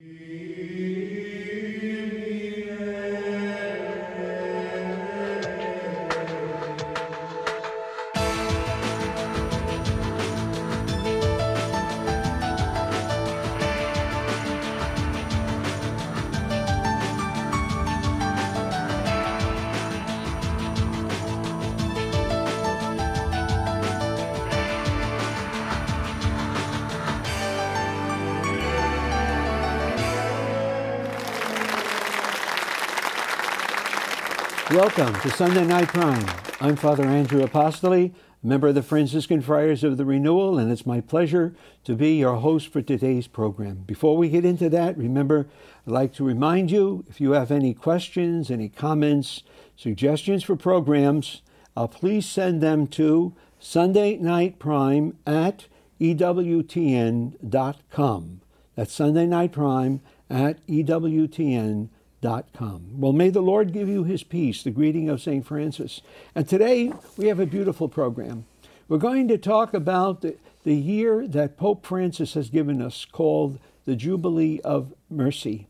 Yeah. Welcome to Sunday Night Prime. I'm Father Andrew Apostoli, member of the Franciscan Friars of the Renewal, and it's my pleasure to be your host for today's program. Before we get into that, remember, I'd like to remind you if you have any questions, any comments, suggestions for programs, uh, please send them to Sunday Night Prime at EWTN.com. That's Sunday Night Prime at EWTN.com well, may the Lord give you his peace, the greeting of St. Francis. And today we have a beautiful program. We're going to talk about the, the year that Pope Francis has given us called the Jubilee of Mercy.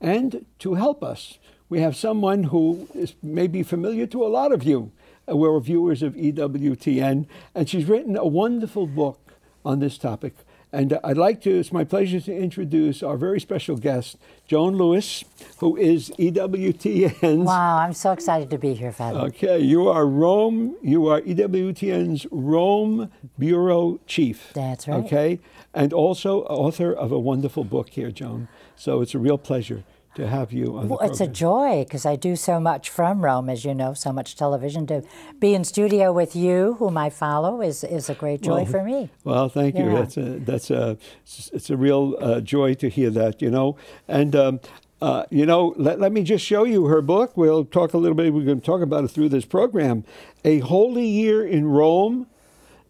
And to help us, we have someone who is maybe familiar to a lot of you. We're viewers of EWTN, and she's written a wonderful book on this topic and I'd like to, it's my pleasure to introduce our very special guest, Joan Lewis, who is EWTN's. Wow, I'm so excited to be here, Father. Okay, you are Rome, you are EWTN's Rome Bureau Chief. That's right. Okay, and also author of a wonderful book here, Joan. So it's a real pleasure to have you on well, It's a joy because I do so much from Rome, as you know, so much television. To be in studio with you, whom I follow, is, is a great joy well, for me. Well, thank you. Yeah. That's a that's a it's a real uh, joy to hear that. You know, and. Um, uh, you know, let, let me just show you her book. We'll talk a little bit, we're going to talk about it through this program. A Holy Year in Rome,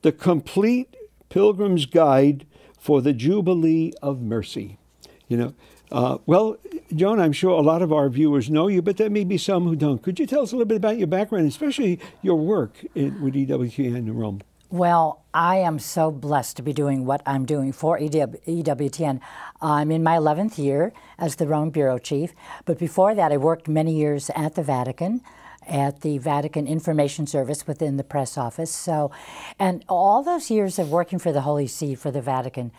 the complete pilgrim's guide for the Jubilee of Mercy. You know, uh, well, Joan, I'm sure a lot of our viewers know you, but there may be some who don't. Could you tell us a little bit about your background, especially your work in, with EWTN in Rome? Well, I am so blessed to be doing what I'm doing for EWTN. I'm in my 11th year as the Rome Bureau Chief, but before that, I worked many years at the Vatican at the Vatican Information Service within the press office. So, and all those years of working for the Holy See for the Vatican,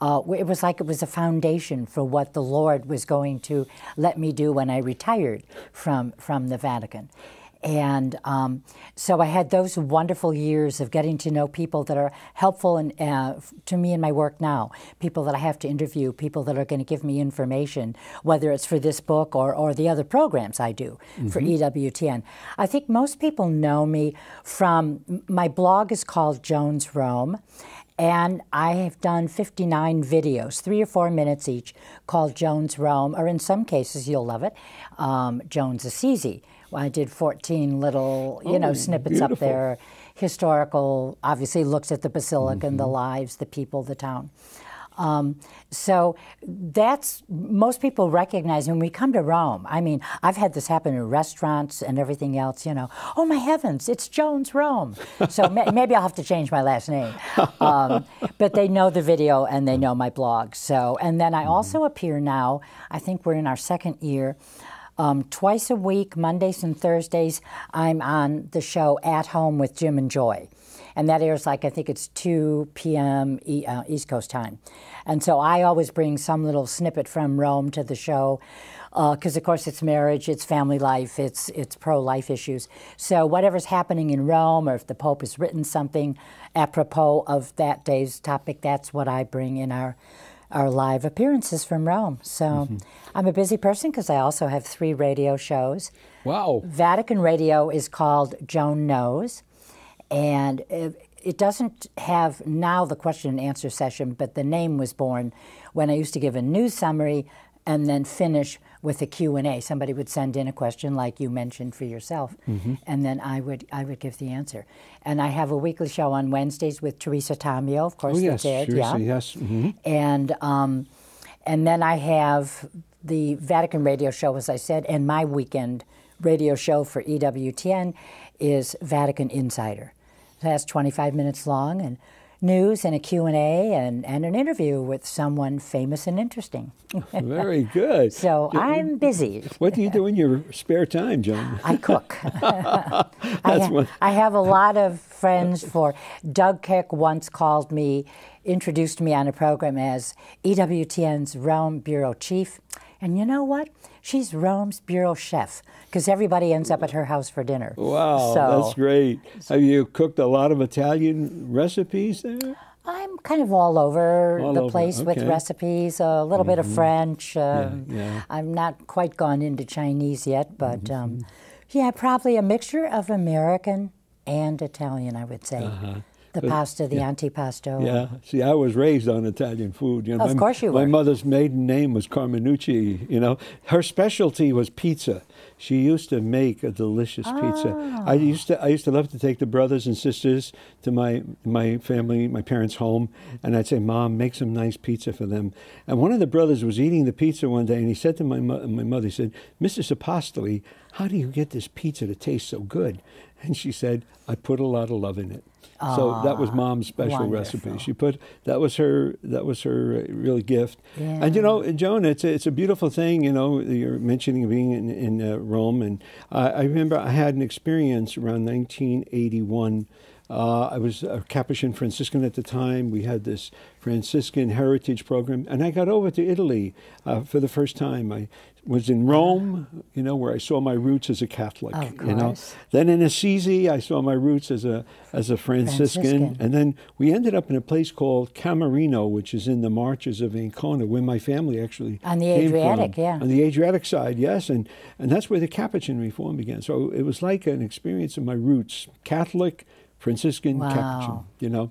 uh, it was like it was a foundation for what the Lord was going to let me do when I retired from from the Vatican. And um, so I had those wonderful years of getting to know people that are helpful and, uh, to me in my work now, people that I have to interview, people that are going to give me information, whether it's for this book or, or the other programs I do mm-hmm. for EWTN. I think most people know me from my blog is called Joan's Rome. And I have done 59 videos, three or four minutes each, called Joan's Rome, or in some cases, you'll love it, um, Joan's Assisi I did 14 little, you oh, know, snippets beautiful. up there. Historical, obviously looks at the basilica mm-hmm. and the mm-hmm. lives, the people, the town. Um, so that's most people recognize when we come to Rome. I mean, I've had this happen in restaurants and everything else. You know, oh my heavens, it's Joan's Rome. So ma- maybe I'll have to change my last name. Um, but they know the video and they know my blog. So and then I mm-hmm. also appear now. I think we're in our second year um, twice a week, Mondays and Thursdays, I'm on the show At Home with Jim and Joy. And that airs like, I think it's 2 p.m. E- uh, East Coast time. And so I always bring some little snippet from Rome to the show because uh, of course it's marriage, it's family life, it's it's pro-life issues. So whatever's happening in Rome, or if the Pope has written something apropos of that day's topic, that's what I bring in our our live appearances from Rome. So mm-hmm. I'm a busy person because I also have three radio shows. Wow. Vatican Radio is called Joan Knows, and it, it doesn't have now the question and answer session, but the name was born when I used to give a news summary and then finish with a Q&A. Somebody would send in a question like you mentioned for yourself, mm-hmm. and then I would I would give the answer. And I have a weekly show on Wednesdays with Teresa Tomeo, of course, oh, yes, Teresa, yeah. yes. Mm-hmm. And um, and then I have the Vatican radio show, as I said, and my weekend radio show for EWTN is Vatican Insider. That's 25 minutes long, and news and a Q&A and, and an interview with someone famous and interesting. Very good. so I'm busy. What do you do in your spare time, Joan I cook. I, ha- one- I have a lot of friends for Doug Keck once called me, introduced me on a program as EWTN's Rome Bureau Chief. And you know what? She's Rome's bureau chef because everybody ends up at her house for dinner. Wow, So- that's great. Have you cooked a lot of Italian recipes there? I'm kind of all over All the over, place with okay. Mm-hmm. recipes, a little bit of French. Um, yeah. I'm not quite gone into Chinese yet, but Mm-hmm. um, yeah, probably a mixture of American and Italian, I would say. The pasta, the antipasto. Uh-huh. Yeah. See, I was raised on Italian food. You know, Of my, course you were. My mother's maiden name was Carminucci. You know, her specialty was pizza. She used to make a delicious pizza. Ah. I used to I used to love to take the brothers and sisters to my my family, my parents' home, and I'd say, "Mom, make some nice pizza for them." And one of the brothers was eating the pizza one day, and he said to my mo- my mother, he said, "Mrs. Apostoli, how do you get this pizza to taste so good?" And she said, "I put a lot of love in it." So that was mom's special recipe. She put that was her that was her uh, real gift. Yeah. And you know, Joan, it's a, it's a beautiful thing. You know, you're mentioning being in, in uh, Rome, and I, I remember I had an experience around 1981. Uh, I was a Capuchin Franciscan at the time. We had this Franciscan heritage program, and I got over to Italy uh, for the first time. I was in Rome, you know, where I saw my roots as a Catholic. Of You know, then in Assisi, I saw my roots as a as a Franciscan, Franciscan. and then we ended up in a place called Camerino, which is in the marches of Ancona, where my family actually On the Adriatic, from. yeah. on the Adriatic side, yes, and and that's where the Capuchin reform began. So it was like an experience of my roots, Catholic, Franciscan, Wow. Capuchin, you know.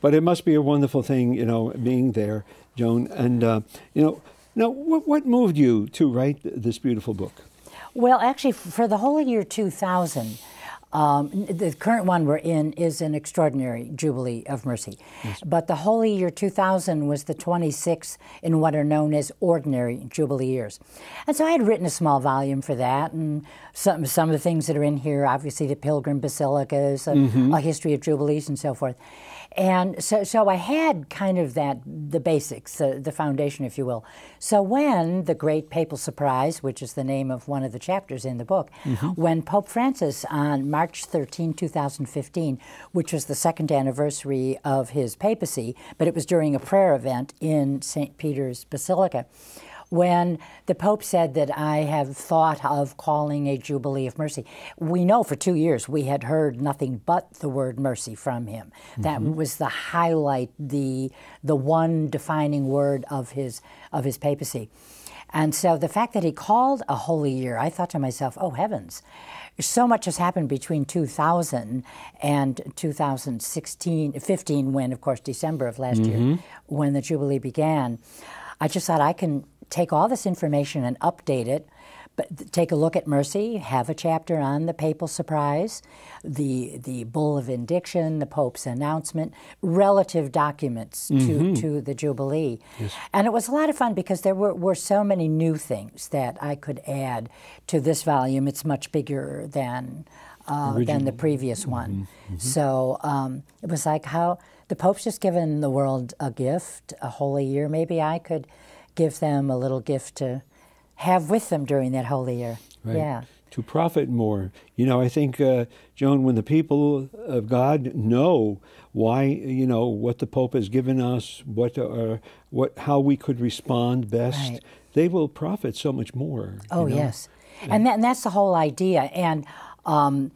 But it must be a wonderful thing, you know, being there, Joan, and uh, you know. Now, what, what moved you to write th- this beautiful book? Well, actually, for the whole year 2000, um, the current one we're in is an extraordinary Jubilee of Mercy. But the Holy Year 2000 was the 26th in what are known as ordinary Jubilee years. And so I had written a small volume for that, and some, some of the things that are in here, obviously the Pilgrim Basilicas, a, a history of Jubilees, and so forth. And so, so I had kind of that, the basics, uh, the foundation, if you will. So when the Great Papal Surprise, which is the name of one of the chapters in the book, when Pope Francis on March 13, 2015, which was the second anniversary of his papacy, but it was during a prayer event in St. Peter's Basilica, when the Pope said that I have thought of calling a Jubilee of Mercy. We know for two years we had heard nothing but the word mercy from him. That mm-hmm. was the highlight, the the one defining word of his of his papacy. And so the fact that he called a holy year, I thought to myself, oh heavens, so much has happened between 2000 and 2016, 15, when, of course, December of last year, mm-hmm. when the Jubilee began. I just thought I can take all this information and update it, but take a look at mercy, have a chapter on the papal surprise, the the bull of indiction, the pope's announcement, relative documents to, to the jubilee, and it was a lot of fun because there were, were so many new things that I could add to this volume. It's much bigger than uh, than the previous one, so um, it was like how the pope's just given the world a gift, a holy year. Maybe I could give them a little gift to have with them during that holy year. Right. Yeah. To profit more. You know, I think, uh, Joan, when the people of God know why, you know, what the Pope has given us, what, uh, what, how we could respond best, Right. they will profit so much more. you Oh, know? yes. And, that, and that's the whole idea. And um,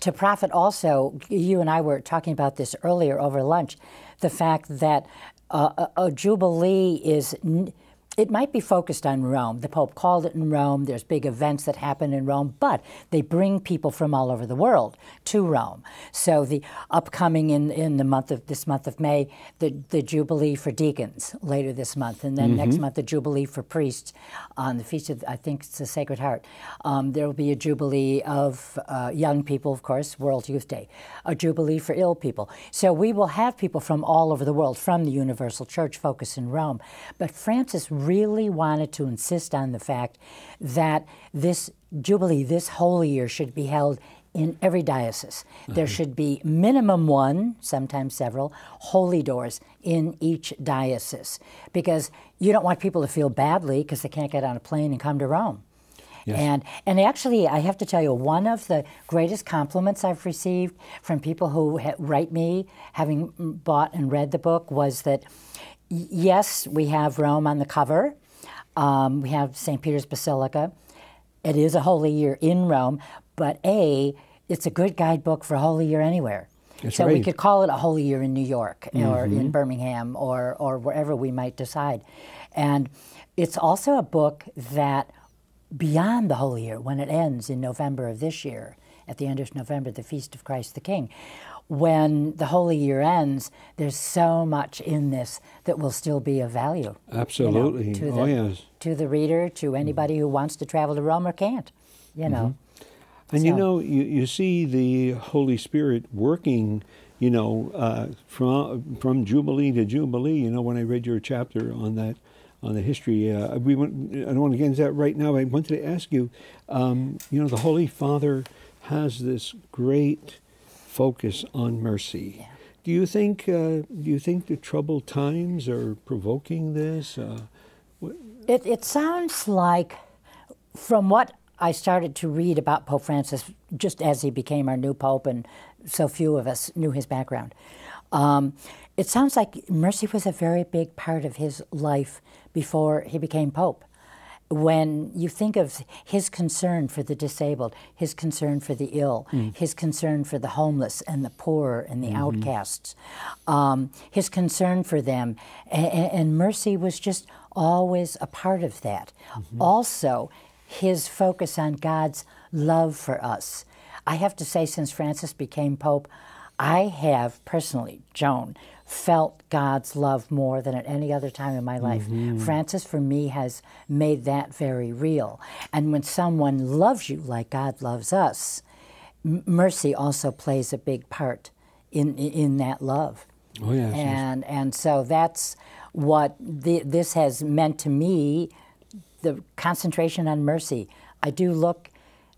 to profit also, you and I were talking about this earlier over lunch, the fact that Uh, a, a jubilee is. N- it might be focused on Rome. The Pope called it in Rome. There's big events that happen in Rome, but they bring people from all over the world to Rome. So the upcoming in, in the month of this month of May, the, the Jubilee for deacons later this month, and then next month the Jubilee for priests on the feast of I think it's the Sacred Heart. Um, there will be a Jubilee of uh, young people, of course, World Youth Day, a Jubilee for ill people. So we will have people from all over the world, from the Universal Church, focus in Rome. But Francis really wanted to insist on the fact that this Jubilee, this holy year, should be held in every diocese. There mm-hmm. should be minimum one, sometimes several, holy doors in each diocese because you don't want people to feel badly because they can't get on a plane and come to Rome. Yes. And and actually, I have to tell you, one of the greatest compliments I've received from people who ha- write me, having bought and read the book, was that yes, we have Rome on the cover, um, we have St. Peter's Basilica. It is a holy year in Rome, but a it's a good guidebook for holy year anywhere. That's so we could call it a holy year in New York or in Birmingham or or wherever we might decide, and it's also a book that beyond the holy year when it ends in November of this year, at the end of November, the feast of Christ the King. When the holy year ends, there's so much in this that will still be of value. you know, Absolutely. to oh, the, yes. To the reader, to anybody who wants to travel to Rome or can't. You know. And you know, you, you see the Holy Spirit working, you know, uh, from from Jubilee to Jubilee. You know, when I read your chapter on that, on the history, uh, we went, I don't want to get into that right now. I wanted to ask you, um, you know, the Holy Father has this great focus on mercy. Do you think? Uh, do you think the troubled times are provoking this? Uh, It, it sounds like, from what I started to read about Pope Francis just as he became our new pope, and so few of us knew his background, um, it sounds like mercy was a very big part of his life before he became pope. When you think of his concern for the disabled, his concern for the ill, hmm. his concern for the homeless and the poor and the mm-hmm. outcasts, um, his concern for them, and, and mercy was just always a part of that. Mm-hmm. Also, his focus on God's love for us. I have to say, since Francis became Pope, I have personally, Joan, felt God's love more than at any other time in my life. Francis, for me, has made that very real. And when someone loves you like God loves us, m- mercy also plays a big part in, in that love. oh yes, yes. And and so that's what the, this has meant to me. The concentration on mercy. I do look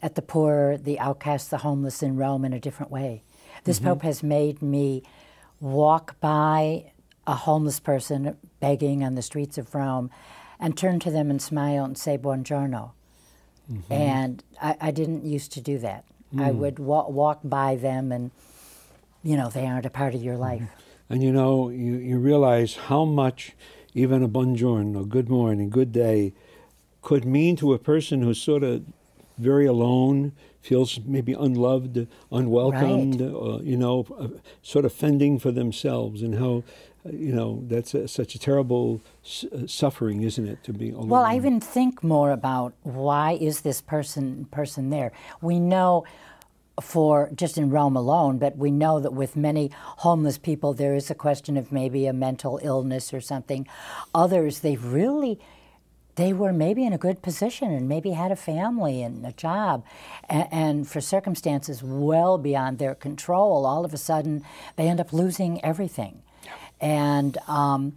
at the poor, the outcast, the homeless in Rome in a different way. This Mm-hmm. Pope has made me walk by a homeless person begging on the streets of Rome, and turn to them and smile and say "Buongiorno." Mm-hmm. And I, I didn't used to do that. I Mm. would wa- walk by them, and you know they aren't a part of your life. And you know, you, you realize how much even a buongiorno, a good morning, good day, could mean to a person who's sort of very alone, feels maybe unloved, unwelcomed, uh, you know, uh, sort of fending for themselves, and how, uh, you know, that's a, such a terrible s- suffering, isn't it, to be alone? Well, I even think more about why is this person person there. We know for just in Rome alone, but we know that with many homeless people there is a question of maybe a mental illness or something. Others they really they were maybe in a good position and maybe had a family and a job, and, and for circumstances well beyond their control, all of a sudden they end up losing everything, and um,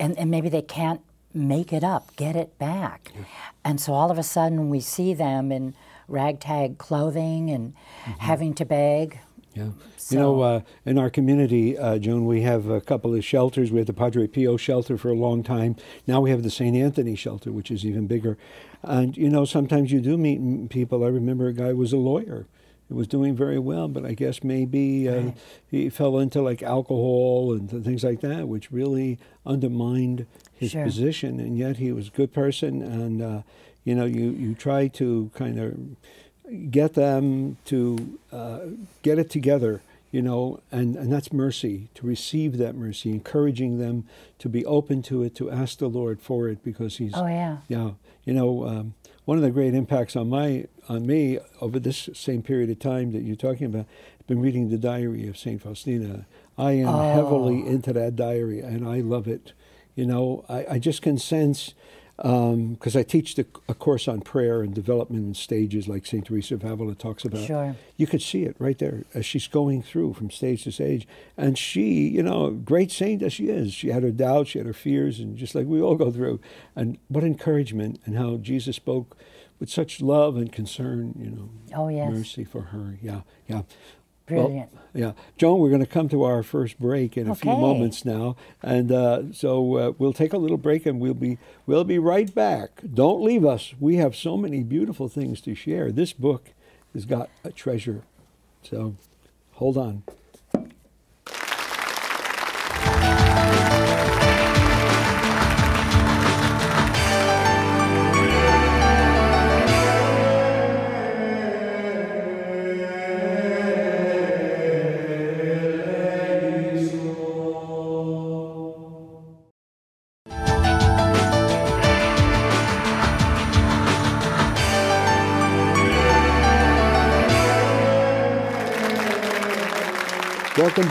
and, and maybe they can't make it up, get it back, and so all of a sudden we see them in ragtag clothing and having to beg. Yeah. you know, uh, in our community, uh, Joan, we have a couple of shelters. We had the Padre Pio shelter for a long time. Now we have the St. Anthony shelter, which is even bigger. And, you know, sometimes you do meet people. I remember a guy was a lawyer. He was doing very well, but I guess maybe uh, he fell into like alcohol and things like that, which really undermined his Sure. position. And yet he was a good person. And, uh, you know, you, you try to kind of get them to uh, get it together, you know, and, and that's mercy, to receive that mercy, encouraging them to be open to it, to ask the Lord for it, because He's, Oh yeah. yeah, you know, um, one of the great impacts on my on me over this same period of time that you're talking about, I've been reading the diary of Saint Faustina. I am heavily into that diary, and I love it. You know, I, I just can sense Um, because I teach the, a course on prayer and development in stages, like Saint Teresa of Avila talks about. Sure. You could see it right there as she's going through from stage to stage, and she, you know, great saint as she is, she had her doubts, she had her fears, and just like we all go through. And what encouragement, and how Jesus spoke with such love and concern, you know. Oh, yes. Mercy for her. Yeah, yeah. Brilliant. Well, yeah, Joan, we're going to come to our first break in a few moments now, and uh, so uh, we'll take a little break, and we'll be we'll be right back. Don't leave us. We have so many beautiful things to share. This book has got a treasure, so hold on.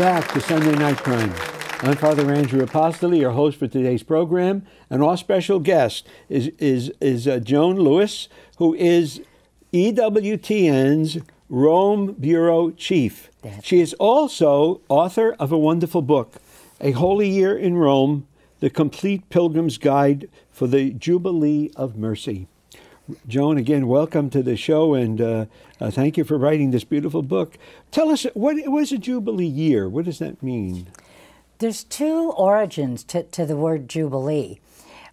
Back to Sunday Night Prime. I'm Father Andrew Apostoli, your host for today's program, and our special guest is is is uh, Joan Lewis, who is EWTN's Rome Bureau Chief. She is also author of a wonderful book, A Holy Year in Rome: The Complete Pilgrim's Guide for the Jubilee of Mercy. Joan, again, welcome to the show, and uh, uh, thank you for writing this beautiful book. Tell us, what, was a Jubilee year? What does that mean? There's two origins to, to the word Jubilee.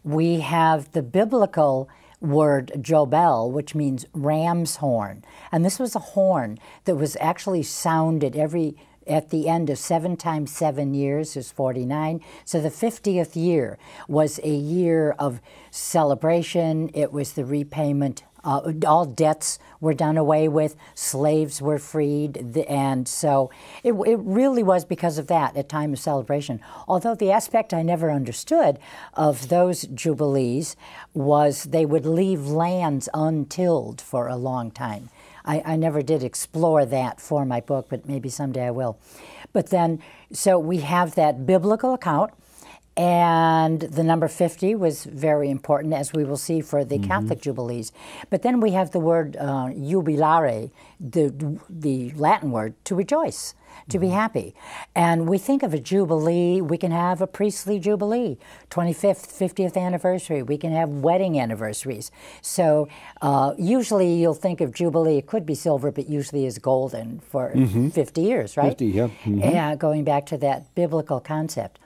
We have the biblical word Jobel, which means ram's horn. And this was a horn that was actually sounded every at the end of seven times seven years is 49. So the 50th year was a year of celebration. It was the repayment. Uh, all debts were done away with, slaves were freed, and so it, it really was because of that a time of celebration. Although the aspect I never understood of those jubilees was they would leave lands untilled for a long time. I, I never did explore that for my book, but maybe someday I will. But then, so we have that biblical account, and the number 50 was very important, as we will see for the Catholic Jubilees. But then we have the word uh, jubilare, the, the Latin word, to rejoice, to be happy. And we think of a jubilee, we can have a priestly jubilee, 25th, 50th anniversary, we can have wedding anniversaries. So uh, usually you'll think of jubilee, it could be silver, but usually is golden for 50 years, right? 50, yeah. Mhm. Yeah, going back to that biblical concept.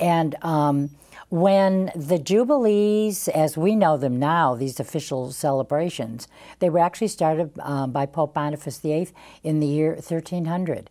And um, when the Jubilees, as we know them now, these official celebrations, they were actually started um, by Pope Boniface VIII in the year 1300.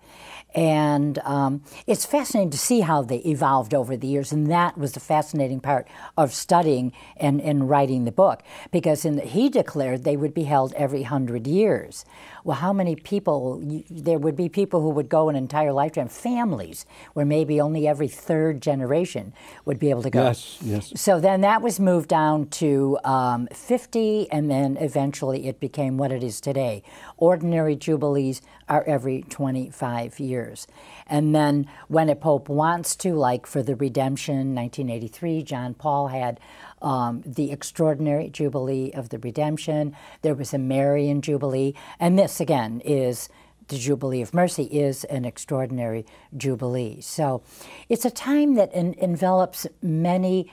And um, it's fascinating to see how they evolved over the years, and that was the fascinating part of studying and, and writing the book, because in the, he declared they would be held every hundred years. Well, how many people? you- There would be people who would go an entire lifetime, families, where maybe only every third generation would be able to go. Yes, yes. So then that was moved down to um, 50, and then eventually it became what it is today. Ordinary jubilees are every 25 years. And then when a pope wants to, like for the Redemption, 1983, John Paul had um, the extraordinary jubilee of the Redemption. There was a Marian jubilee, and this again is the Jubilee of Mercy is an extraordinary jubilee. So it's a time that en- envelops many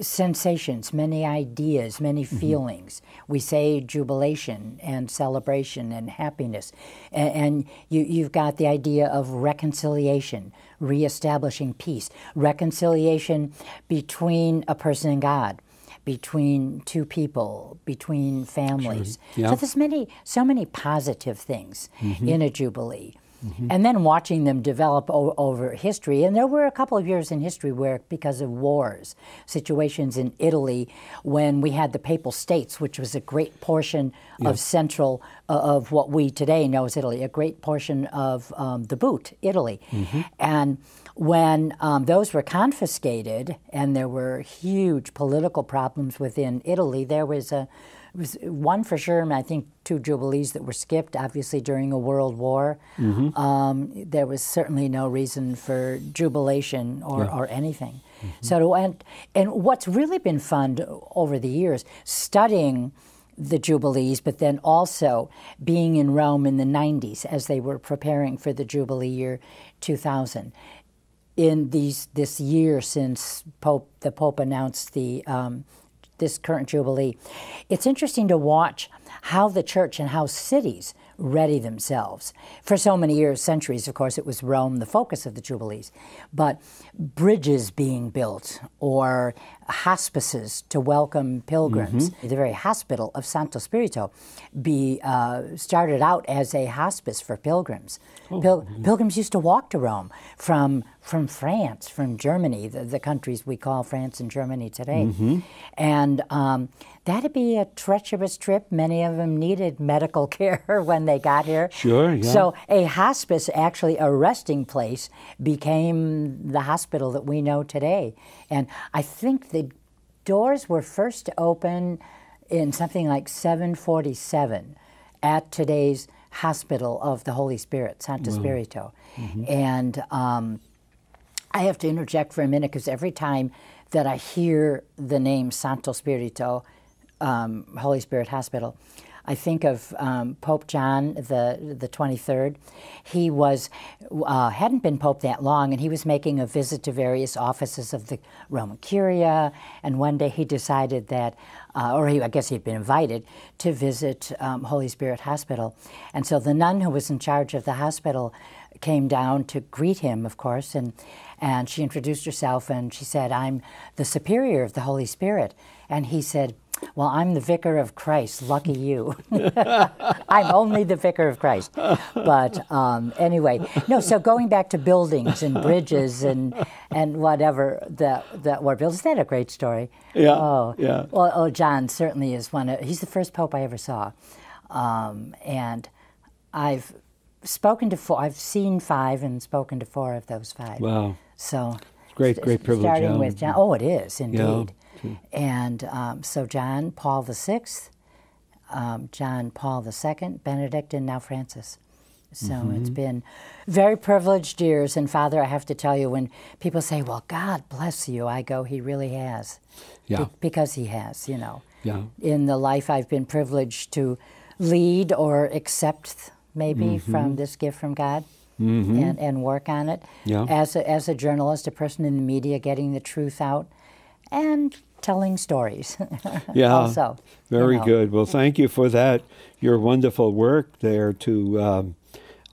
sensations, many ideas, many mm-hmm. feelings. We say jubilation and celebration and happiness. And, and you, you've got the idea of reconciliation, reestablishing peace, reconciliation between a person and God. Between two people, between families, Yeah. so there's many, so many positive things mm-hmm. in a jubilee, and then watching them develop o- over history. And there were a couple of years in history where, because of wars, situations in Italy, when we had the Papal States, which was a great portion of central uh, of what we today know as Italy, a great portion of um, the boot, Italy, and when um, those were confiscated and there were huge political problems within Italy, there was a was one for sure, and I think two jubilees that were skipped, obviously during a world war. Um, there was certainly no reason for jubilation or, or anything. So, to, and, and what's really been fun over the years, studying the Jubilees, but then also being in Rome in the 90s as they were preparing for the Jubilee year 2000 in these this year since Pope the Pope announced the um, this current jubilee. It's interesting to watch how the church and how cities ready themselves. For so many years, centuries, of course, it was Rome, the focus of the Jubilees. But bridges being built or hospices to welcome pilgrims. Mm-hmm. The very hospital of Santo Spirito be, uh, started out as a hospice for pilgrims. Oh, Pil- mm-hmm. Pilgrims used to walk to Rome from, from France, from Germany, the, the countries we call France and Germany today. Mm-hmm. And um, that'd be a treacherous trip. Many of them needed medical care when they got here. Sure, yeah. So a hospice, actually a resting place, became the hospital that we know today. And I think the doors were first open in something like 747 at today's Hospital of the Holy Spirit, Santo wow. Spirito. Mm-hmm. And um, I have to interject for a minute because every time that I hear the name Santo Spirito, um, Holy Spirit Hospital, I think of um, Pope John the the 23rd. He was uh, hadn't been pope that long, and he was making a visit to various offices of the Roman Curia. And one day he decided that, uh, or he, I guess he'd been invited to visit um, Holy Spirit Hospital. And so the nun who was in charge of the hospital came down to greet him, of course, and and she introduced herself and she said, "I'm the superior of the Holy Spirit." And he said well, I'm the vicar of Christ. Lucky you. I'm only the vicar of Christ. But um, anyway, no. So going back to buildings and bridges and and whatever that that were built, is that a great story? Yeah. Oh, yeah. Well, oh, John certainly is one. Of, he's the first pope I ever saw, um, and I've spoken to four. I've seen five and spoken to four of those five. Wow. So great, great privilege. Starting John. with John. Oh, it is indeed. Yeah. And um, so John Paul VI, um, John Paul II, Benedict, and now Francis. So mm-hmm. it's been very privileged years. And Father, I have to tell you, when people say, well, God bless you, I go, He really has. Yeah. Be- because He has, you know. Yeah. In the life I've been privileged to lead or accept, maybe, mm-hmm. from this gift from God. Mm-hmm. And, and work on it. Yeah. As, a, as a journalist, a person in the media, getting the truth out, and telling stories. yeah. also. Very you know. good. Well, thank you for that. Your wonderful work there to um,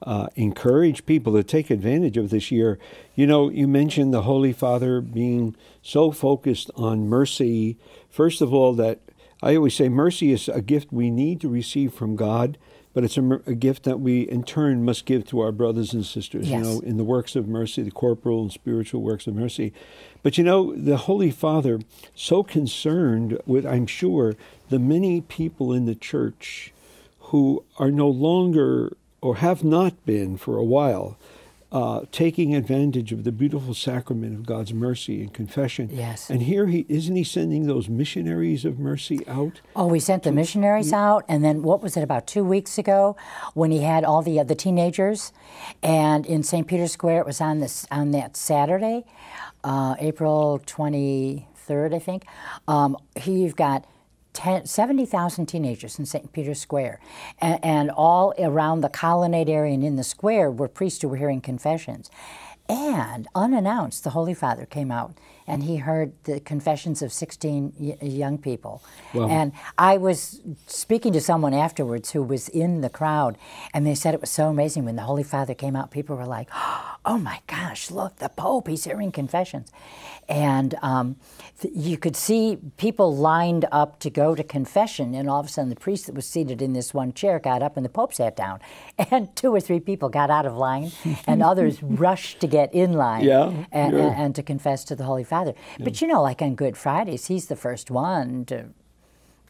uh, encourage people to take advantage of this year. You know, you mentioned the Holy Father being so focused on mercy. First of all, that I always say mercy is a gift we need to receive from God but it's a, a, gift that we in turn must give to our brothers and sisters yes. you know in the works of mercy the corporal and spiritual works of mercy but you know the holy father so concerned with i'm sure the many people in the church who are no longer or have not been for a while uh, taking advantage of the beautiful sacrament of God's mercy and confession. Yes. And here he isn't he sending those missionaries of mercy out? Oh, we sent the missionaries out, and then what was it about two weeks ago when he had all the uh, the teenagers, and in St. Peter's Square it was on this on that Saturday, uh, April twenty third, I think. Um, you've got 70,000 teenagers in St. Peter's Square. And, and, all around the colonnade area and in the square were priests who were hearing confessions. And unannounced, the Holy Father came out and he heard the confessions of 16 y- young people. Wow. And I was speaking to someone afterwards who was in the crowd, and they said it was so amazing when the Holy Father came out. People were like, "Oh my gosh, look, the Pope! He's hearing confessions," and um, th- you could see people lined up to go to confession, and all of a sudden, the priest that was seated in this one chair got up, and the Pope sat down, and two or three people got out of line, and others rushed to get in line yeah, and, and, and to confess to the Holy Father. Yeah. But you know, like on Good Fridays, he's the first one to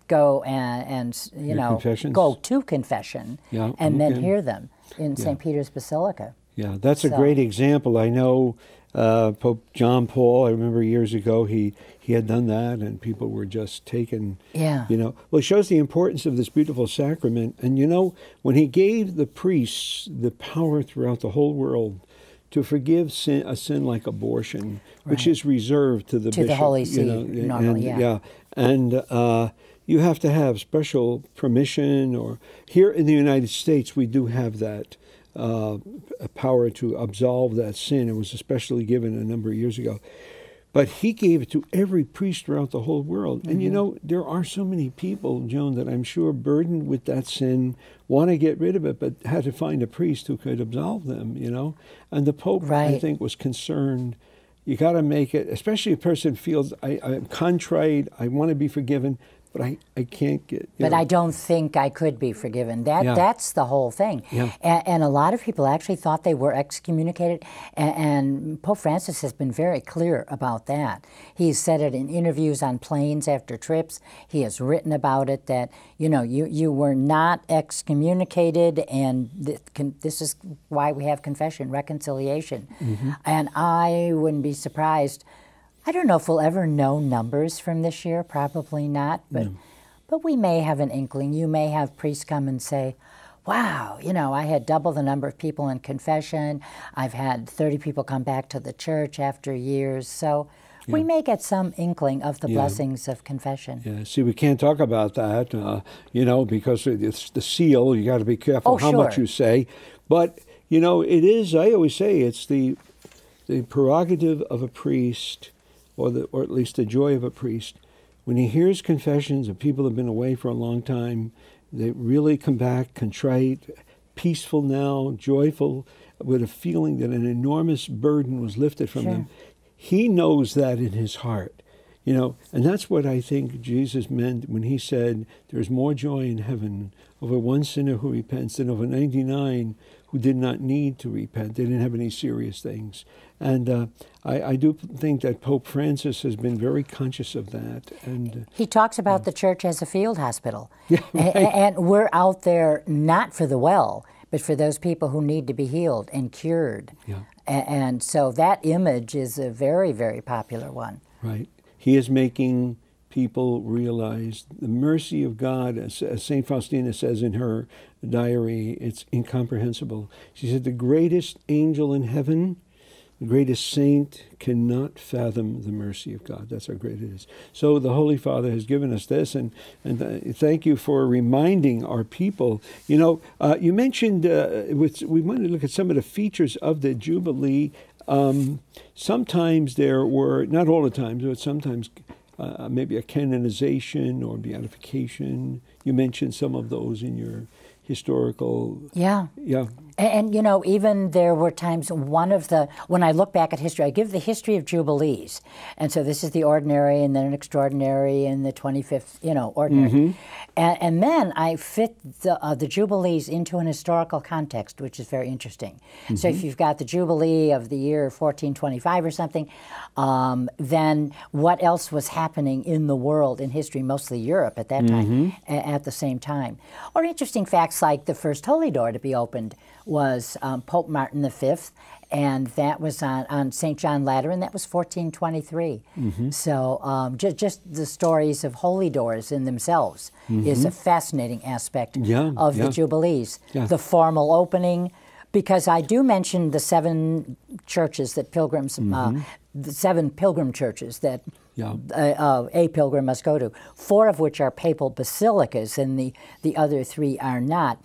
go and, and you know go to confession yeah, and then hear them in yeah. St. Peter's Basilica. Yeah, that's so. a great example. I know uh, Pope John Paul. I remember years ago he he had done that, and people were just taken. Yeah. You know, well, it shows the importance of this beautiful sacrament. And you know, when he gave the priests the power throughout the whole world to forgive sin, a sin like abortion, right. which is reserved to the to bishop, the Holy See, you know, normally, and, yeah. and uh, you have to have special permission. Or here in the United States, we do have that uh, power to absolve that sin. It was especially given a number of years ago. But he gave it to every priest throughout the whole world. And you mm-hmm. know, there are so many people, Joan, that I'm sure burdened with that sin, want to get rid of it, but had to find a priest who could absolve them, you know? And the Pope, I think, was concerned. You got to make it, especially if a person feels, I, I'm contrite, I want to be forgiven, but I, I can't get. But know. I don't think I could be forgiven. That Yeah. that's the whole thing. Yeah. And, and a lot of people actually thought they were excommunicated, and, and Pope Francis has been very clear about that. He's said it in interviews on planes after trips. He has written about it that you know you you were not excommunicated, and th- con- this is why we have confession, reconciliation. Mm-hmm. And I wouldn't be surprised. I don't know if we'll ever know numbers from this year. Probably not, but but we may have an inkling. You may have priests come and say, "Wow, you know, I had double the number of people in confession. I've had 30 people come back to the church after years." So we may get some inkling of the Yeah. blessings of confession. Yeah, see, we can't talk about that, uh, you know, because it's the seal. You got to be careful Oh, how much you say. But you know, it is. I always say it's the the prerogative of a priest, or the or at least the joy of a priest, when he hears confessions of people who've been away for a long time, they really come back contrite, peaceful now, joyful, with a feeling that an enormous burden was lifted from Sure. them. He knows that in his heart. You know, and that's what I think Jesus meant when he said, There's more joy in heaven over one sinner who repents than over 99 who did not need to repent. They didn't have any serious things. And uh, I, I do think that Pope Francis has been very conscious of that. And uh, He talks about the church as a field hospital. Yeah, a- and, we're out there not for the well, but for those people who need to be healed and cured. Yeah. And so that image is a very, very popular one. Right. He is making people realize the mercy of God, as, as St. Faustina says in her diary, it's incomprehensible. She said, The greatest angel in heaven, greatest saint cannot fathom the mercy of God. That's how great it is. So the Holy Father has given us this, and, and uh, thank you for reminding our people. You know, uh, you mentioned, uh, with, we wanted to look at some of the features of the Jubilee. Um, sometimes there were, not all the times, but sometimes uh, maybe a canonization or beatification. You mentioned some of those in your historical, Yeah. yeah, And, and, you know, even there were times one of the, when I look back at history, I give the history of Jubilees. And so this is the ordinary and then an extraordinary and the 25th, you know, ordinary. And, and then I fit the, uh, the Jubilees into an historical context, which is very interesting. So if you've got the Jubilee of the year 1425 or something, um, then what else was happening in the world, in history, mostly Europe at that time, a- at the same time? Or interesting facts like the first holy door to be opened was um, Pope Martin V, and that was on, on St. John Lateran. That was 1423. So um, ju- just the stories of holy doors in themselves is a fascinating aspect Yeah, of yeah. the Jubilees. Yeah. The formal opening, because I do mention the seven churches that pilgrims, uh, the seven pilgrim churches that Yeah. uh, uh, a pilgrim must go to, four of which are papal basilicas, and the, the other three are not.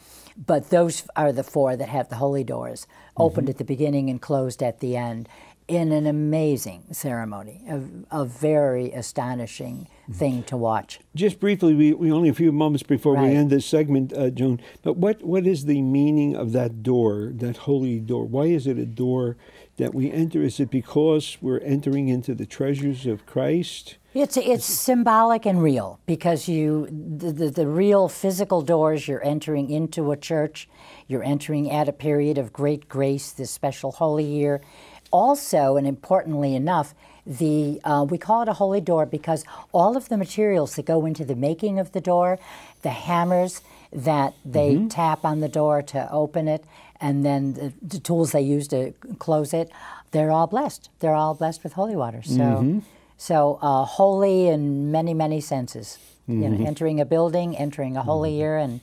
But those are the four that have the holy doors, opened at the beginning and closed at the end, in an amazing ceremony, a, a very astonishing thing to watch. Just briefly, we, we only a few moments before we end this segment, uh, Joan. But what, what is the meaning of that door, that holy door? Why is it a door that we enter? Is it because we're entering into the treasures of Christ? It's it's symbolic and real because you the, the, the real physical doors you're entering into a church, you're entering at a period of great grace, this special holy year. Also, and importantly enough, the uh, we call it a holy door because all of the materials that go into the making of the door, the hammers that they tap on the door to open it, and then the, the tools they use to close it, they're all blessed. They're all blessed with holy water. So. So uh, holy in many, many senses. You know, entering a building, entering a holy year, and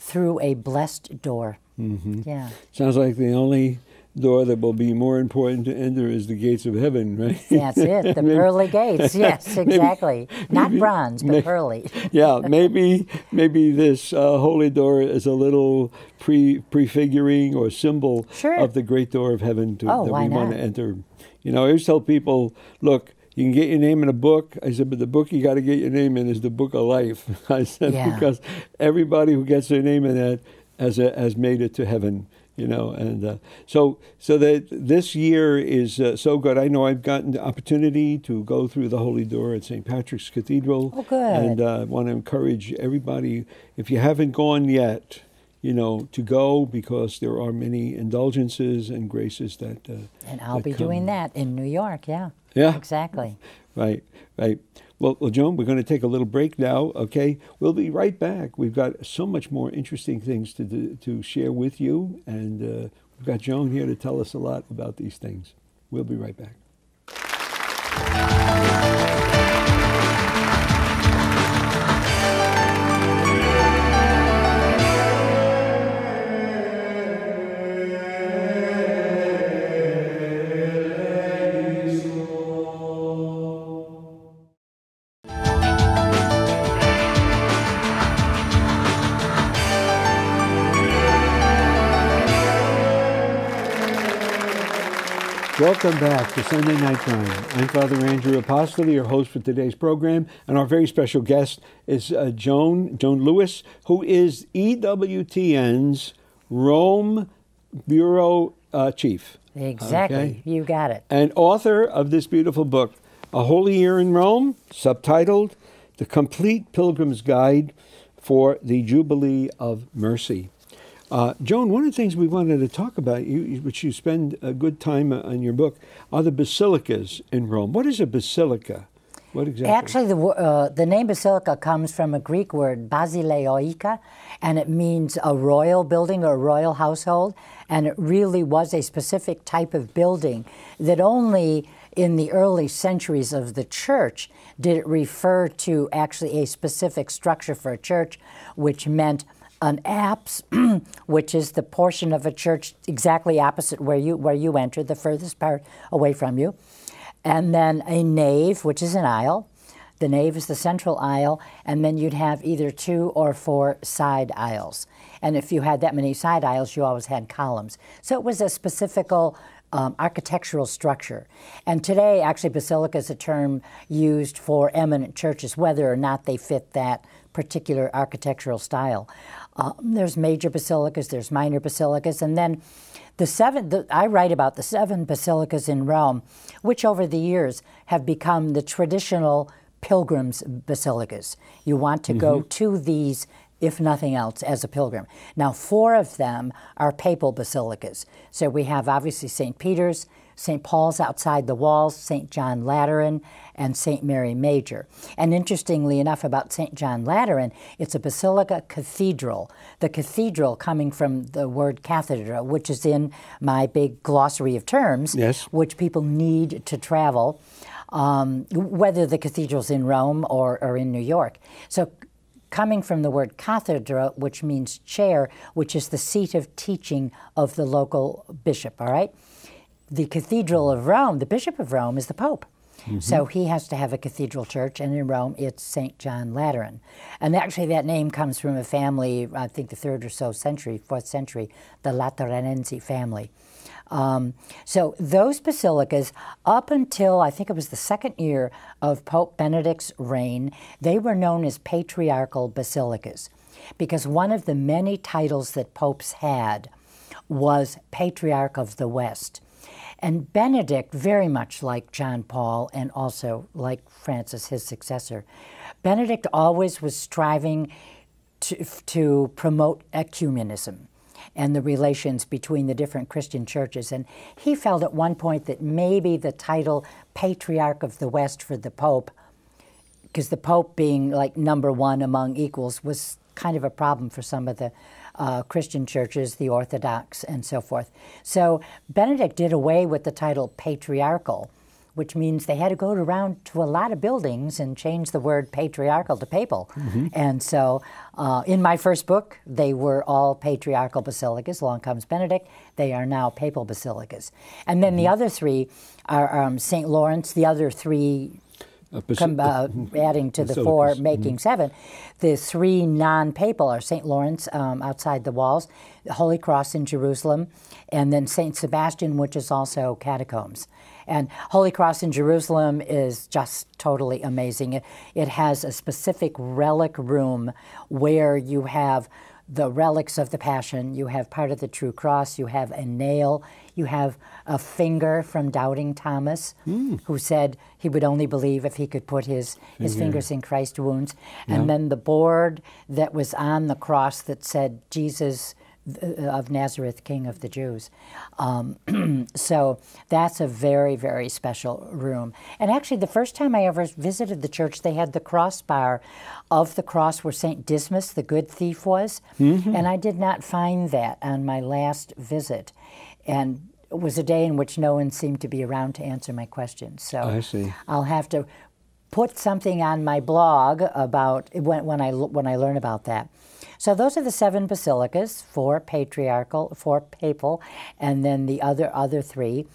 through a blessed door. Yeah. Sounds like the only door that will be more important to enter is the gates of heaven, right? That's it. The Maybe- pearly gates. Yes, exactly. Not bronze, but may- pearly. yeah, maybe maybe this uh, holy door is a little pre prefiguring or symbol Sure. of the great door of heaven to, Oh, that we want to enter. You know, I always tell people, look, you can get your name in a book. I said, but the book you got to get your name in is the book of life. I said Yeah. because everybody who gets their name in that has a, has made it to heaven. You know, and uh, so so that this year is uh, so good. I know I've gotten the opportunity to go through the Holy Door at St. Patrick's Cathedral. Oh, good. And uh, want to encourage everybody, if you haven't gone yet, you know, to go because there are many indulgences and graces that. Uh, And I'll that be come. doing that in New York. Yeah. Yeah. Exactly. Right, right. Well, well, Joan, we're going to take a little break now. Okay, we'll be right back. We've got so much more interesting things to do, to share with you, and uh, we've got Joan here to tell us a lot about these things. We'll be right back. Welcome back to Sunday Night Prime. I'm Father Andrew Apostoli, your host for today's program, and our very special guest is uh, Joan Joan Lewis, who is EWTN's Rome Bureau uh, Chief. Exactly. Okay. You got it. and author of this beautiful book, A Holy Year in Rome, subtitled The Complete Pilgrim's Guide for the Jubilee of Mercy. Uh, Joan, one of the things we wanted to talk about, you, which you spend a good time on your book, are the basilicas in Rome. What is a basilica? What exactly? Actually, the, uh, the name basilica comes from a Greek word, basileoika, and it means a royal building or a royal household. And it really was a specific type of building that only in the early centuries of the church did it refer to actually a specific structure for a church, which meant an apse, which is the portion of a church exactly opposite where you where you enter, the furthest part away from you, and then a nave, which is an aisle. The nave is the central aisle, and then you'd have either two or four side aisles. And if you had that many side aisles, you always had columns. So it was a specifical um, architectural structure. And today, actually, basilica is a term used for eminent churches, whether or not they fit that particular architectural style. Uh, there's major basilicas, there's minor basilicas, and then the seven. The, I write about the seven basilicas in Rome, which over the years have become the traditional pilgrims' basilicas. You want to go to these if nothing else, as a pilgrim. Now, four of them are papal basilicas. So we have obviously St. Peter's, St. Paul's outside the walls, St. John Lateran, and St. Mary Major. And interestingly enough, about St. John Lateran, it's a basilica cathedral. The cathedral coming from the word cathedra, which is in my big glossary of terms, Yes. which people need to travel. Um, whether the cathedral's in Rome or, or in New York. So coming from the word cathedra, which means chair, which is the seat of teaching of the local bishop, all right? The Cathedral of Rome, the Bishop of Rome, is the Pope. So he has to have a cathedral church, and in Rome it's St. John Lateran. And actually, that name comes from a family, I think the third or so century, fourth century, the Lateranense family. Um, so those basilicas, up until I think it was the second year of Pope Benedict's reign, they were known as patriarchal basilicas, because one of the many titles that popes had was Patriarch of the West. And Benedict, very much like John Paul and also like Francis, his successor, Benedict always was striving to, to promote ecumenism and the relations between the different Christian churches. And he felt at one point that maybe the title Patriarch of the West for the Pope, because the Pope being like number one among equals, was kind of a problem for some of the uh, Christian churches, the Orthodox, and so forth. So Benedict did away with the title patriarchal, which means they had to go around to a lot of buildings and change the word patriarchal to papal. And so uh, in my first book, they were all patriarchal basilicas. Along comes Benedict. They are now papal basilicas. And then the other three are um, St. Lawrence, the other three Basi- uh, adding to the four, Basilicas, making seven. The three non-papal are St. Lawrence um, outside the walls, Holy Cross in Jerusalem, and then St. Sebastian, which is also catacombs. And Holy Cross in Jerusalem is just totally amazing. It, it has a specific relic room where you have the relics of the Passion, you have part of the true cross, you have a nail, you have a finger from Doubting Thomas, who said he would only believe if he could put his, his fingers in Christ's wounds. And then the board that was on the cross that said, Jesus uh, of Nazareth, King of the Jews. Um, so that's a very, very special room. And actually, the first time I ever visited the church, they had the crossbar of the cross where St. Dismas, the good thief, was. And I did not find that on my last visit. And it was a day in which no one seemed to be around to answer my questions. So I see. I'll have to put something on my blog about when, when I when I learn about that. So those are the seven basilicas, four patriarchal, four papal, and then the other other three.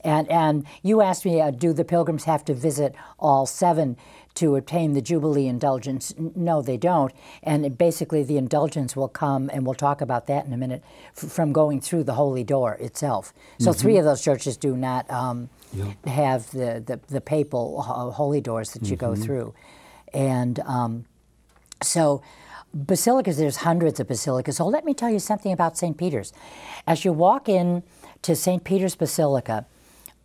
And and you asked me, uh, do the pilgrims have to visit all seven to obtain the Jubilee indulgence? No, they don't. And basically, the indulgence will come, and we'll talk about that in a minute, f- from going through the holy door itself. So three of those churches do not. Um, have the, the, the papal uh, holy doors that you go through. And um, so, basilicas, there's hundreds of basilicas. So, let me tell you something about St. Peter's. As you walk in to St. Peter's Basilica,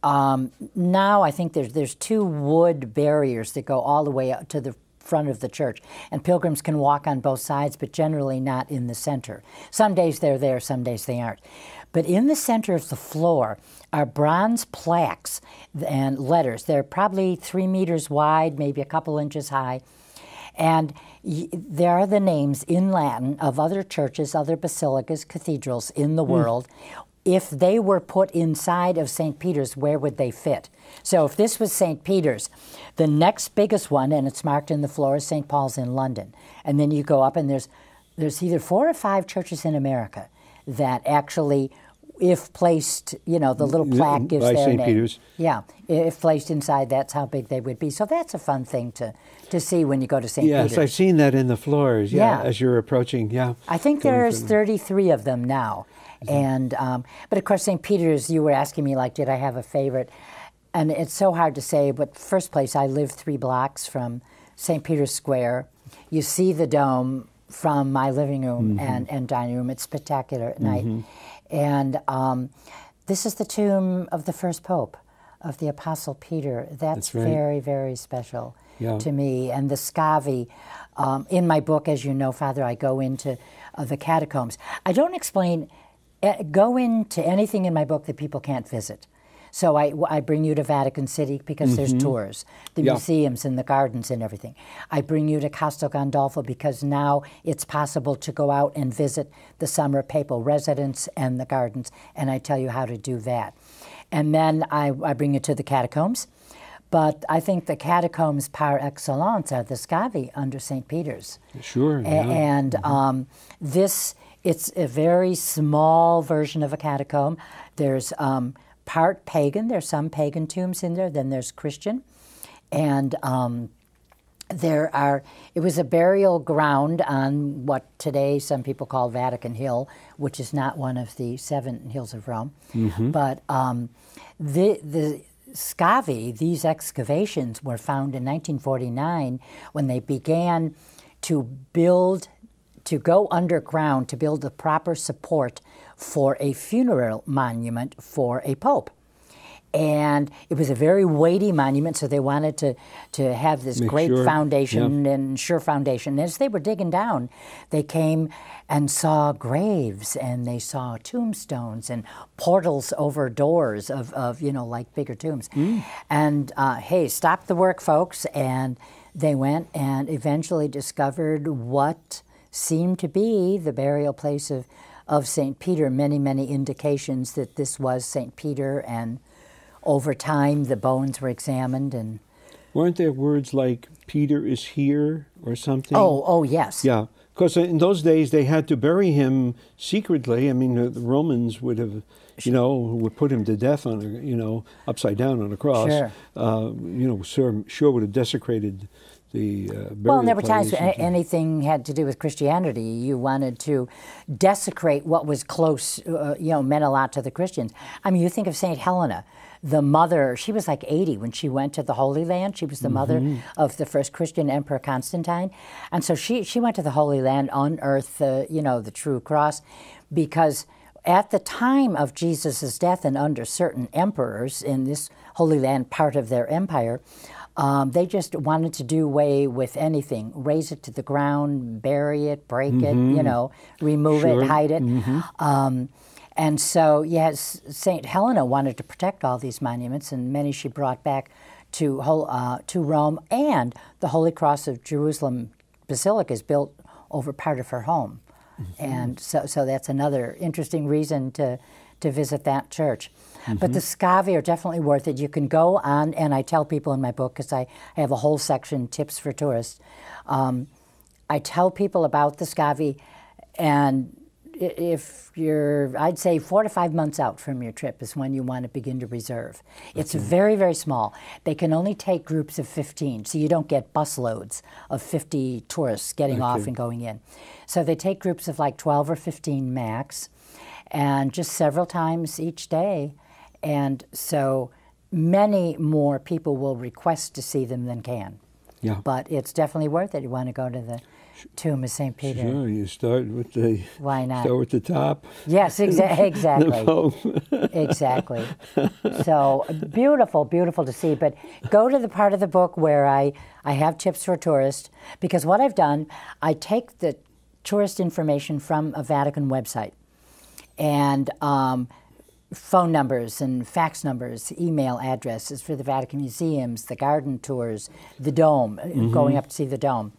um, now I think there's, there's two wood barriers that go all the way up to the front of the church. And pilgrims can walk on both sides, but generally not in the center. Some days they're there, some days they aren't. But in the center of the floor are bronze plaques and letters. They're probably three meters wide, maybe a couple inches high. And there are the names in Latin of other churches, other basilicas, cathedrals in the world. If they were put inside of St. Peter's, where would they fit? So if this was St. Peter's, the next biggest one, and it's marked in the floor, is St. Paul's in London. And then you go up, and there's there's either four or five churches in America that actually, if placed, you know, the little plaque gives by their St. name. Peter's. Yeah, if placed inside, that's how big they would be. So that's a fun thing to, to see when you go to St. Peter's. Yes, Peter's. I've seen that in the floors. Yeah, Yeah. as you're approaching. Yeah, I think Going there's from- 33 of them now. And um, but of course, St. Peter's. You were asking me like, did I have a favorite? And it's so hard to say. But first place, I live three blocks from St. Peter's Square. You see the dome from my living room and, and dining room. It's spectacular at night. And um, this is the tomb of the first pope, of the Apostle Peter. That's, That's right. very, very special Yeah. to me. And the Scavi, um, in my book, as you know, Father, I go into uh, the catacombs. I don't explain, go into anything in my book that people can't visit. So I, I bring you to Vatican City because there's tours, the Yeah. museums and the gardens and everything. I bring you to Castel Gandolfo because now it's possible to go out and visit the summer papal residence and the gardens, and I tell you how to do that. And then I, I bring you to the catacombs. But I think the catacombs par excellence are the Scavi under St. Peter's. Sure. A- yeah. And um, this, it's a very small version of a catacomb. There's um, part pagan, there's some pagan tombs in there, then there's Christian. And um, there are, it was a burial ground on what today some people call Vatican Hill, which is not one of the seven hills of Rome. But um, the, the Scavi, these excavations were found in 1949 when they began to build, to go underground to build the proper support for a funeral monument for a pope and it was a very weighty monument, so they wanted to, to have this Make great sure, foundation and sure foundation. As they were digging down, they came and saw graves and they saw tombstones and portals over doors of, of you know, like bigger tombs. And uh, hey, stop the work, folks. And they went and eventually discovered what seemed to be the burial place of, of St. Peter. Many, many indications that this was St. Peter and over time the bones were examined and Weren't there words like "Peter is here" or something? oh oh yes Yeah, Because in those days they had to bury him secretly. I mean, the Romans would have, you know, would put him to death on, a, you know, upside down on a cross. Sure. Uh, you know, sure, sure would have desecrated the uh, Well, there were times when anything had to do with Christianity, you wanted to desecrate what was close, uh, you know, meant a lot to the Christians. I mean, you think of St. Helena, the mother, she was like 80 when she went to the Holy Land. She was the mother Mm-hmm. of the first Christian emperor, Constantine. And so she, she went to the Holy Land, unearthed, the, you know, the true cross, because at the time of Jesus' death and under certain emperors in this Holy Land part of their empire, um, they just wanted to do away with anything, raise it to the ground, bury it, break it, you know, remove Sure. it, hide it. Um, and so, yes, St. Helena wanted to protect all these monuments, and many she brought back to, uh, to Rome. And the Holy Cross of Jerusalem Basilica is built over part of her home. And so, so that's another interesting reason to, to visit that church. But the Scavi are definitely worth it. You can go on, and I tell people in my book, because I, I have a whole section, Tips for Tourists. Um, I tell people about the Scavi, and if you're, I'd say four to five months out from your trip is when you want to begin to reserve. It's very, very small. They can only take groups of 15, so you don't get busloads of 50 tourists getting off and going in. So they take groups of like 12 or 15 max, and just several times each day. And so many more people will request to see them than can. Yeah. But it's definitely worth it. You want to go to the tomb of St. Peter. Sure, you start with the Why not? start with the top. Yes, exa- exactly. Exactly. So beautiful, beautiful to see. But go to the part of the book where I, I have tips for tourists because what I've done, I take the tourist information from a Vatican website and um, phone numbers and fax numbers, email addresses for the Vatican museums, the garden tours, the dome, uh, Mm-hmm. going up to see the dome.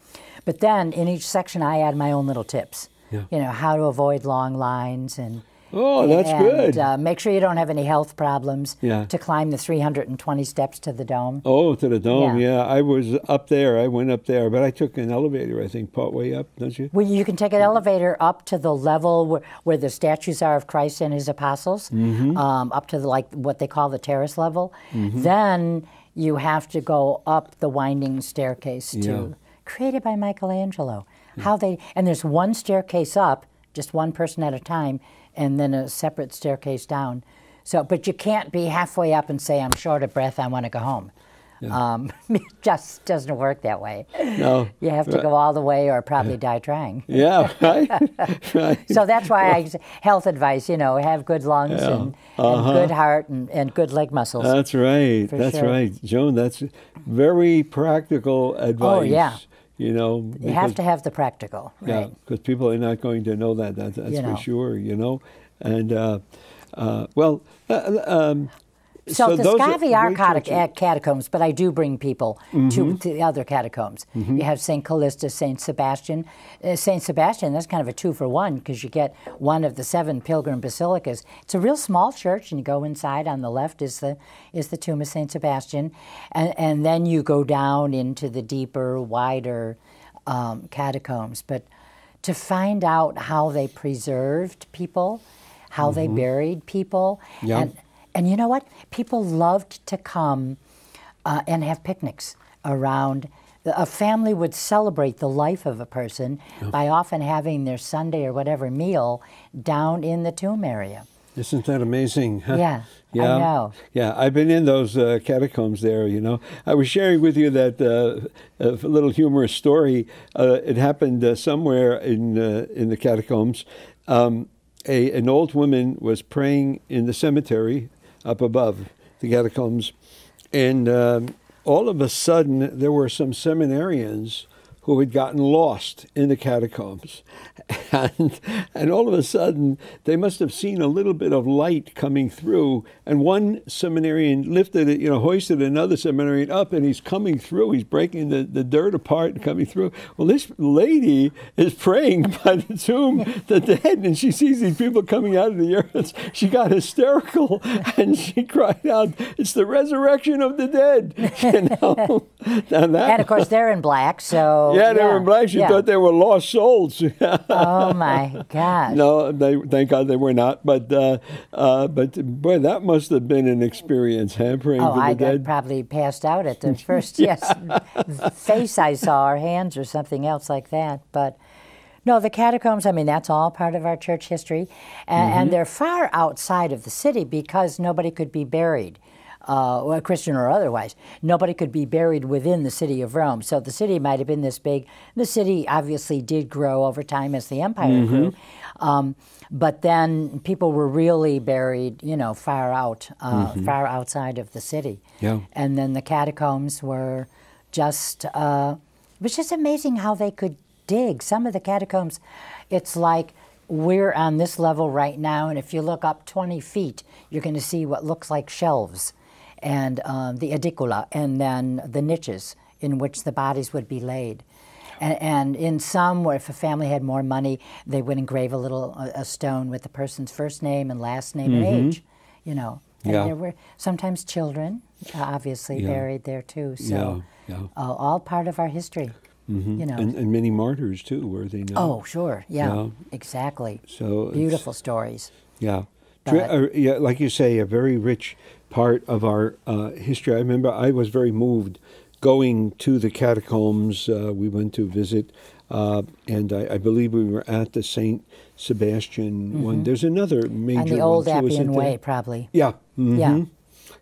But then in each section, I add my own little tips. Yeah. You know, how to avoid long lines and Oh, that's and, good. Uh, make sure you don't have any health problems Yeah. to climb the 320 steps to the dome. Oh, to the dome. Yeah. Yeah. I was up there. I went up there, but I took an elevator. I think part way up, don't you? Well, you can take an elevator up to the level where, where the statues are of Christ and his apostles, Mm-hmm. um, up to the, like what they call the terrace level. Then you have to go up the winding staircase Yeah. to created by Michelangelo. How they and there's one staircase up, just one person at a time, and then a separate staircase down. So, but you can't be halfway up and say, "I'm short of breath. I want to go home." Um, it just doesn't work that way. No. You have to go all the way, or probably die trying. Yeah, right. right. So that's why I health advice. You know, have good lungs and, and good heart and, and good leg muscles. That's right. That's sure. right, Joan. That's very practical advice. Oh, yeah. You know, you have to have the practical, Right? Yeah, because people are not going to know that. that that's You know. for sure. You know, and uh, uh, well, uh, um, So, the those Scavi are catac- uh, catacombs, but I do bring people Mm-hmm. to, to the other catacombs. You have St. Callista, St. Sebastian. Uh, St. Sebastian, that's kind of a two for one because you get one of the seven pilgrim basilicas. It's a real small church, and you go inside. On the left is the is the tomb of St. Sebastian, and, and then you go down into the deeper, wider um, catacombs. But to find out how they preserved people, how they buried people, Mm-hmm. Yeah. and and you know what? People loved to come uh, and have picnics around. A family would celebrate the life of a person by often having their Sunday or whatever meal down in the tomb area. Isn't that amazing? huh? Yeah, I yeah, know. Yeah, I've been in those uh, catacombs there. You know, I was sharing with you that uh, a little humorous story. Uh, it happened uh, somewhere in uh, in the catacombs. Um, a an old woman was praying in the cemetery up above the catacombs, and um, all of a sudden there were some seminarians who had gotten lost in the catacombs. And, and all of a sudden, they must have seen a little bit of light coming through. And one seminarian lifted it, you know, hoisted another seminarian up, and he's coming through. He's breaking the, the dirt apart and coming through. Well, this lady is praying by the tomb, the dead, and she sees these people coming out of the earth. She got hysterical and she cried out, It's the resurrection of the dead. You know? Now that- And of course, they're in black, so Yeah, they were blacks. You yeah. thought they were lost souls. oh my gosh. no, they, thank God they were not. But uh, uh, but boy, that must have been an experience, huh? Praying Oh, for the I dead. probably passed out at the first yes face I saw, or hands, or something else like that. But no, the catacombs. I mean, that's all part of our church history, and, Mm-hmm. and they're far outside of the city because nobody could be buried. Uh, well, Christian or otherwise, nobody could be buried within the city of Rome. So the city might have been this big. The city obviously did grow over time as the empire Mm-hmm. grew, um, but then people were really buried, you know, far out, uh, far outside of the city. Mm-hmm. Yeah. And then the catacombs were just, uh, it was just amazing how they could dig. Some of the catacombs, it's like we're on this level right now, and if you look up 20 feet, you're going to see what looks like shelves and um, the edicula, and then the niches in which the bodies would be laid. And, and in some, where if a family had more money, they would engrave a little a, a stone with the person's first name and last name and age. You know, and Yeah. there were sometimes children, uh, obviously Yeah. buried there too. So Yeah, yeah. Uh, all part of our history. You know. and, and many martyrs too, were they not? oh, sure. Yeah. Yeah. Exactly. so Beautiful stories. Yeah. Tri- uh, yeah, like you say, a very rich part of our uh, history. I remember I was very moved going to the catacombs. Uh, we went to visit, uh, and I, I believe we were at the Saint Sebastian one. There's another major And Mm-hmm. the old one too, isn't Appian? Way, probably. Yeah. mhm. Yeah.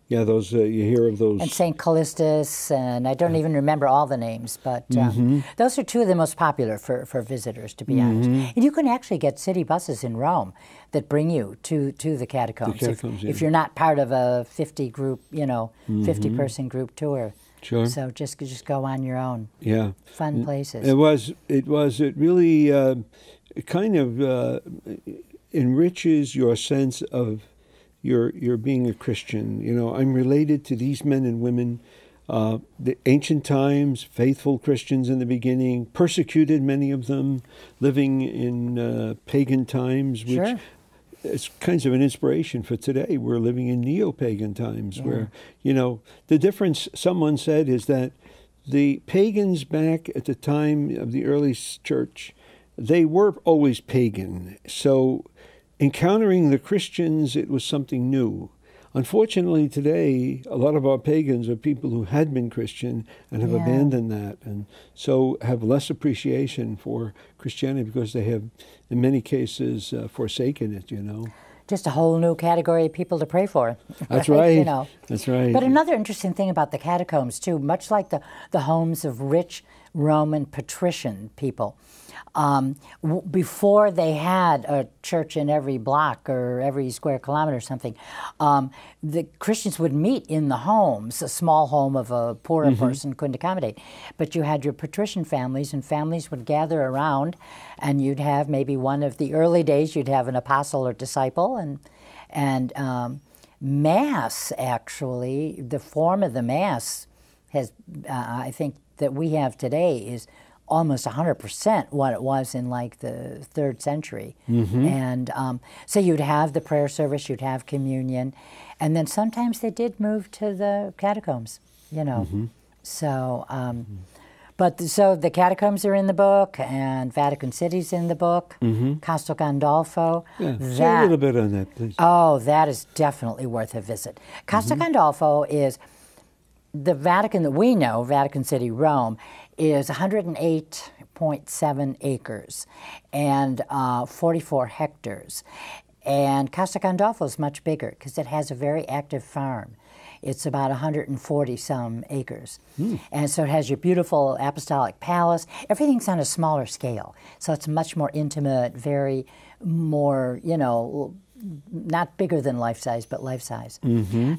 Yeah, those uh, you hear of those. And St. Callistus, and I don't even remember all the names, but um, Mm-hmm. those are two of the most popular for, for visitors, to be honest. And you can actually get city buses in Rome that bring you to, to the catacombs. If- catacombs, if, yeah. Mm-hmm. you're not part of a 50 group, you know, 50 person group tour. Sure. So just just go on your own. yeah. Fun places. It was. It was. It really uh, kind of uh, enriches your sense of your your being a Christian. You know, I'm related to these men and women. Uh, the ancient times, faithful Christians in the beginning, persecuted many of them, living in uh, pagan times, which Sure. it's kinds of an inspiration for today. We're living in neo-pagan times where, you know, the difference someone said is that the pagans back at the time of the early church, they were always pagan. So encountering the Christians, it was something new. Unfortunately, today, a lot of our pagans are people who had been Christian and have Yeah. abandoned that, and so have less appreciation for Christianity because they have, in many cases, uh, forsaken it. You know. just a whole new category of people to pray for. That's You right. You know. That's right. But another interesting thing about the catacombs, too, much like the, the homes of rich Roman patrician people, um, w- before they had a church in every block or every square kilometer or something, um, the Christians would meet in the homes. A small home of a poorer Mm-hmm. person couldn't accommodate. But you had your patrician families, and families would gather around, and you'd have maybe one of the early days, you'd have an apostle or disciple, and, and um, Mass, actually, the form of the Mass has, uh, I think, that we have today is almost 100% what it was in like the third century. And um, so you'd have the prayer service, you'd have communion, and then sometimes they did move to the catacombs, you know. So, um, but th- so the catacombs are in the book, and Vatican City's in the book, Castel Gandolfo. Yeah. Say a little bit on that, please. Oh, that is definitely worth a visit. Castel Gandolfo is the Vatican that we know, Vatican City, Rome, is 108.7 acres and uh, 44 hectares. And Castel Gandolfo is much bigger because it has a very active farm. It's about 140 some acres. And so it has your beautiful apostolic palace. Everything's on a smaller scale. So it's much more intimate, very more, you know, not bigger than life size, but life size.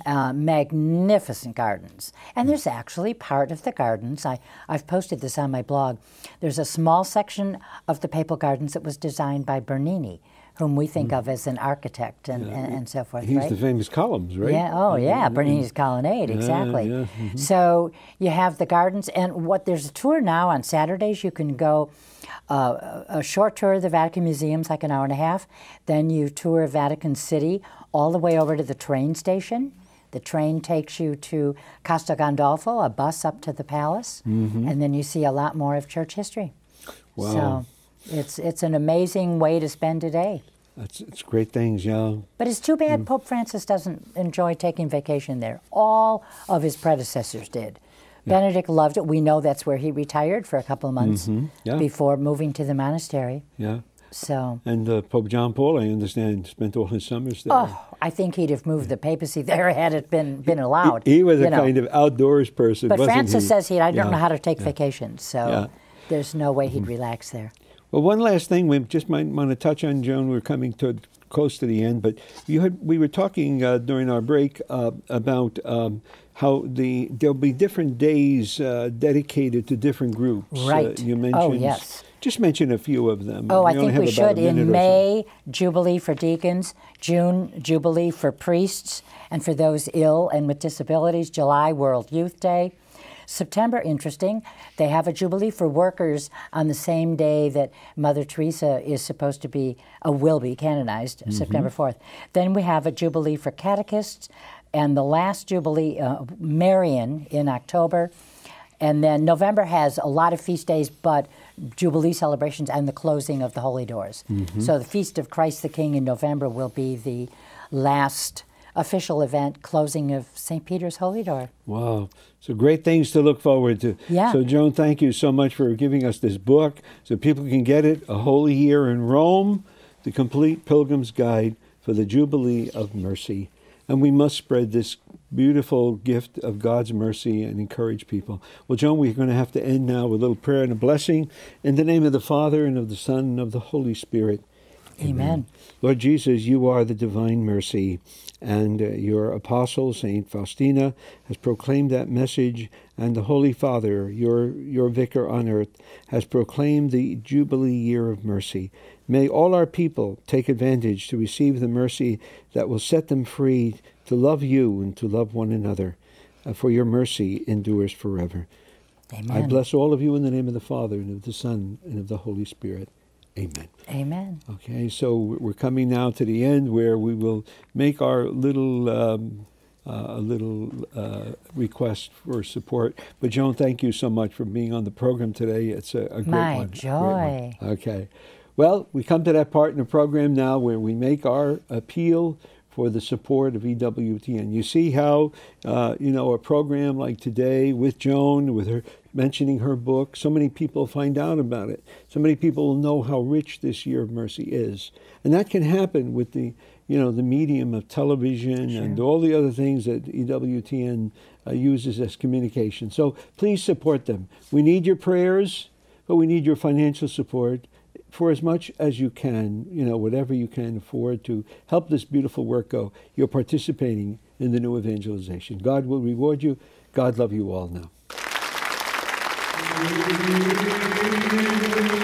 Uh, magnificent gardens. And there's actually part of the gardens, I, I've posted this on my blog. There's a small section of the papal gardens that was designed by Bernini, whom we think of as an architect and, and, and so forth. He's right? the famous columns, right? Yeah. Oh, yeah. Bernini's colonnade. Exactly. yeah, mm-hmm. So you have the gardens, and what there's a tour now on Saturdays. You can go uh, a short tour of the Vatican museums, like an hour and a half. Then you tour Vatican City all the way over to the train station. The train takes you to Castel Gandolfo, a bus up to the palace, and then you see a lot more of church history. Wow. So it's it's an amazing way to spend a day. That's it's great things, yeah. But it's too bad mm. Pope Francis doesn't enjoy taking vacation there. All of his predecessors did. Benedict loved it. We know that's where he retired for a couple of months mm-hmm. yeah. before moving to the monastery. Yeah. So, And uh, Pope John Paul, I understand, spent all his summers there. oh, I think he'd have moved the papacy there had it been been allowed. he, he was a know. kind of outdoors person, But Francis he? says he, I don't Yeah. know how to take vacations, so Yeah. there's no way he'd mm-hmm. relax there. Well, one last thing we just might want to touch on, Joan. We're coming to close to the end, but you had we were talking uh, during our break uh, about um, how the there'll be different days uh, dedicated to different groups. Uh, Right. you Oh, mentioned. yes. Just mention a few of them. Oh, I think we should. In or so. May, Jubilee for deacons, June, Jubilee for priests, and for those ill and with disabilities, July, World Youth Day. September, interesting, they have a Jubilee for workers on the same day that Mother Teresa is supposed to be, uh, will be canonized, Mm-hmm. September 4th. Then we have a Jubilee for catechists, and the last Jubilee, uh, Marian, in October. And then November has a lot of feast days, but Jubilee celebrations and the closing of the Holy Doors. Mm-hmm. So the Feast of Christ the King in November will be the last official event, closing of St. Peter's Holy Door. Wow. So great things to look forward to. Yeah. So, Joan, thank you so much for giving us this book so people can get it A Holy Year in Rome, the complete pilgrim's guide for the Jubilee of Mercy. And we must spread this beautiful gift of God's mercy and encourage people. Well, Joan, we're going to have to end now with a little prayer and a blessing. In the name of the Father, and of the Son, and of the Holy Spirit. Amen. Lord Jesus, you are the divine mercy, and uh, your apostle, Saint Faustina, has proclaimed that message, and the Holy Father, your, your vicar on earth, has proclaimed the Jubilee year of mercy. May all our people take advantage to receive the mercy that will set them free to love you and to love one another, uh, for your mercy endures forever. Amen. I bless all of you in the name of the Father, and of the Son, and of the Holy Spirit. Amen. Amen. Okay, so we're coming now to the end where we will make our little um, uh, a little uh, request for support. But Joan, thank you so much for being on the program today. It's a, a great My one. great joy. one. Okay, well, we come to that part in the program now where we make our appeal for the support of EWTN. You see how, uh, you know, a program like today with Joan, with her mentioning her book, so many people find out about it. So many people will know how rich this year of mercy is. And that can happen with the, you know, the medium of television and all the other things that EWTN uh, uses as communication. So please support them. We need your prayers, but we need your financial support for as much as you can, you know, whatever you can afford to help this beautiful work go. You're participating in the new evangelization. God will reward you. God love you all now. Thank you.